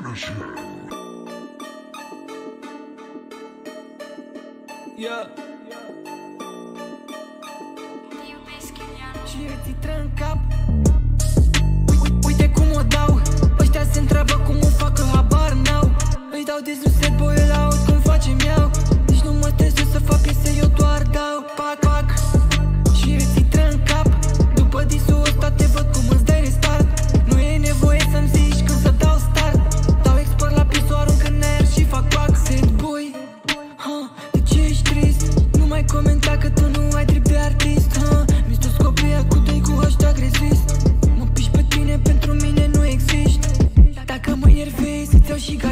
Finish him. Yeah. Și eu ți în cap. Uite cum o dau. Ăștia se întreabă cum o fac în habar n-au. Îi dau de zluset, boi, îl aud cum face miau. mai comenta că tu nu ai trip de artist ha? Mi-s dus copia cu tăi cu hashtag resist Mă piși pe tine, pentru mine nu există, Dacă mă enervezi, îți iau și gata